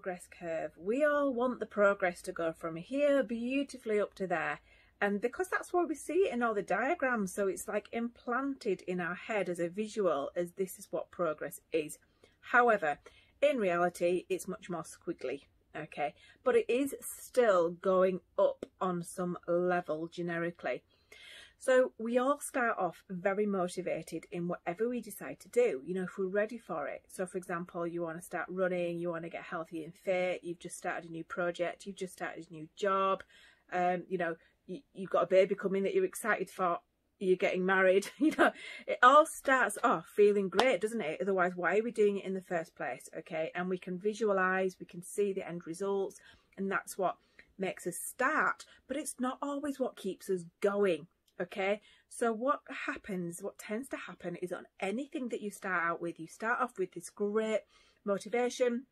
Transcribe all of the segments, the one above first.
progress curve. We all want the progress to go from here beautifully up to there. And because that's what we see in all the diagrams, so it's like implanted in our head as a visual as this is what progress is. However, in reality, it's much more squiggly, okay? But it is still going up on some level generically. So we all start off very motivated in whatever we decide to do, you know, if we're ready for it. So for example, you want to start running, you want to get healthy and fit, you've just started a new project, you've just started a new job, um, you know, you, you've got a baby coming that you're excited for, you're getting married, you know, it all starts off feeling great, doesn't it? Otherwise, why are we doing it in the first place? Okay. And we can visualize, we can see the end results, and that's what makes us start, but it's not always what keeps us going okay? So what happens what tends to happen is on anything that you start out with you start off with this great motivation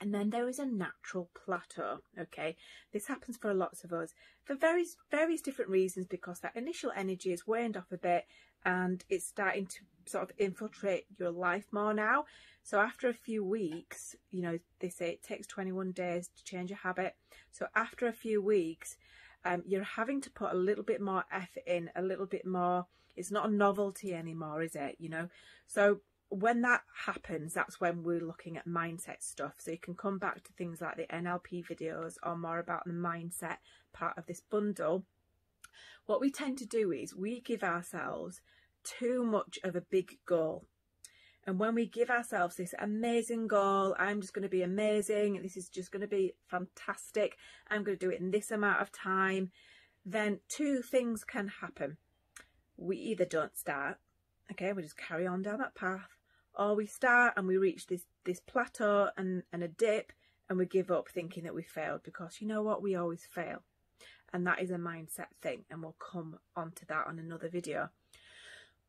and then there is a natural plateau okay? This happens for lots of us for various various different reasons because that initial energy is waned off a bit and it's starting to sort of infiltrate your life more now. So after a few weeks you know they say it takes 21 days to change a habit. So after a few weeks um, you're having to put a little bit more effort in, a little bit more. It's not a novelty anymore, is it? You know, so when that happens, that's when we're looking at mindset stuff. So you can come back to things like the NLP videos or more about the mindset part of this bundle. What we tend to do is we give ourselves too much of a big goal. And when we give ourselves this amazing goal, I'm just going to be amazing, this is just going to be fantastic, I'm going to do it in this amount of time, then two things can happen. We either don't start, okay, we just carry on down that path, or we start and we reach this, this plateau and, and a dip and we give up thinking that we failed because you know what, we always fail. And that is a mindset thing and we'll come on to that on another video.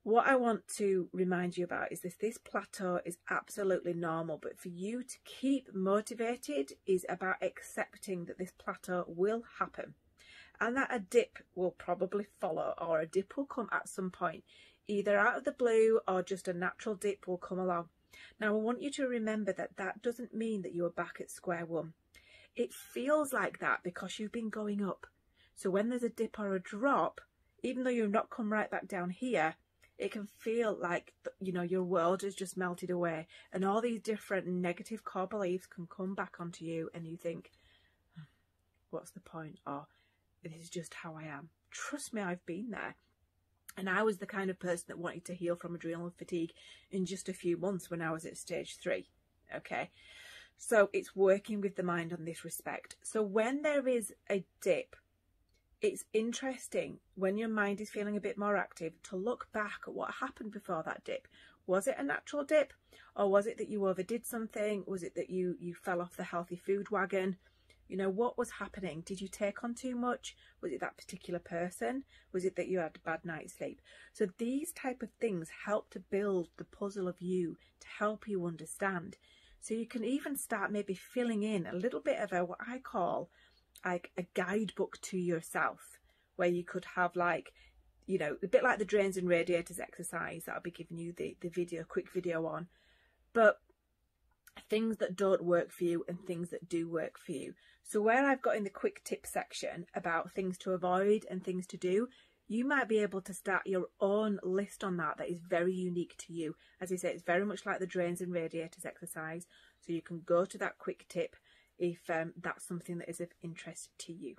What I want to remind you about is this, this plateau is absolutely normal, but for you to keep motivated is about accepting that this plateau will happen and that a dip will probably follow or a dip will come at some point, either out of the blue or just a natural dip will come along. Now, I want you to remember that that doesn't mean that you are back at square one. It feels like that because you've been going up. So when there's a dip or a drop, even though you've not come right back down here, it can feel like you know your world has just melted away and all these different negative core beliefs can come back onto you and you think hmm, what's the point? Or this is just how i am. Trust me i've been there. And i was the kind of person that wanted to heal from adrenal fatigue in just a few months when i was at stage three okay? So it's working with the mind on this respect. So when there is a dip it's interesting when your mind is feeling a bit more active to look back at what happened before that dip. Was it a natural dip or was it that you overdid something? Was it that you, you fell off the healthy food wagon? You know, what was happening? Did you take on too much? Was it that particular person? Was it that you had a bad night's sleep? So these type of things help to build the puzzle of you to help you understand. So you can even start maybe filling in a little bit of a what I call like a guidebook to yourself where you could have like you know a bit like the drains and radiators exercise that i'll be giving you the the video quick video on. But things that don't work for you and things that do work for you. So where i've got in the quick tip section about things to avoid and things to do you might be able to start your own list on that that is very unique to you. As i say it's very much like the drains and radiators exercise. So you can go to that quick tip if um, that's something that is of interest to you.